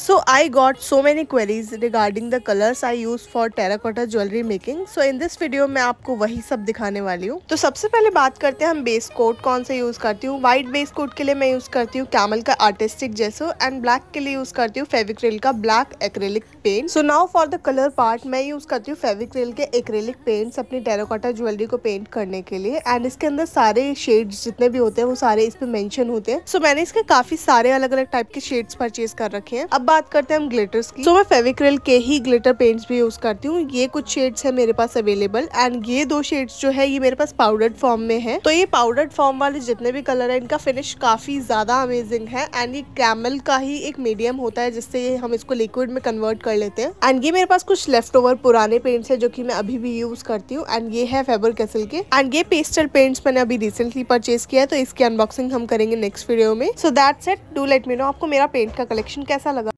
So, I got so many queries regarding the colors I use for terracotta jewelry making. So, in this video, मैं आपको वही सब दिखाने वाली हूँ। तो सबसे पहले बात करते हैं, हम बेस कोट कौन सा यूज़ करती हूँ? व्हाइट बेस कोट के लिए मैं यूज़ करती हूँ कैमल का आर्टिस्टिक जैसो एंड ब्लैक के लिए यूज़ करती हूँ फेविक्रिल का black acrylic paint so now for the colour part मैं यूज़ करती हूँ फेविक्रिल के एक्रेलिक पेंट्स अपनी टेराकोटा ज्वेलरी को पेंट करने के लिए. एंड इसके अंदर सारे शेड्स जितने भी होते हैं, वो सारे इस पे मेंशन होते हैं. सो मैंने इसके काफ़ी सारे अलग अलग टाइप के शेड्स परचेज कर रखे हैं. अब बात करते हैं हम ग्लिटर्स की। so, मैं फेविक्रिल के ही ग्लिटर पेंट्स भी यूज़ करती हूँ। ये कुछ शेड्स है मेरे पास अवेलेबल एंड ये दो शेड्स जो है ये मेरे पास पाउडर्ड फॉर्म में है। तो ये पाउडर्ड फॉर्म वाले जितने भी कलर है इनका फिनिश काफ़ी ज़्यादा अमेजिंग है एंड ये कैमल का ही एक मीडियम होता है जिससे हम इसको लिक्विड में कन्वर्ट कर लेते हैं। एंड ये मेरे पास कुछ लेफ़्ट ओवर पुराने पेंट्स है जो की मैं अभी भी यूज़ करती हूँ एंड ये है फेबर कैसल के। एंड ये पेस्टल पेंट्स मैंने अभी रिसेंटली परचेज किया है तो इसकी अनबॉक्सिंग हम करेंगे नेक्स्ट वीडियो में। So that set do let me know आपको मेरा पेंट का कलेक्शन कैसा लगा।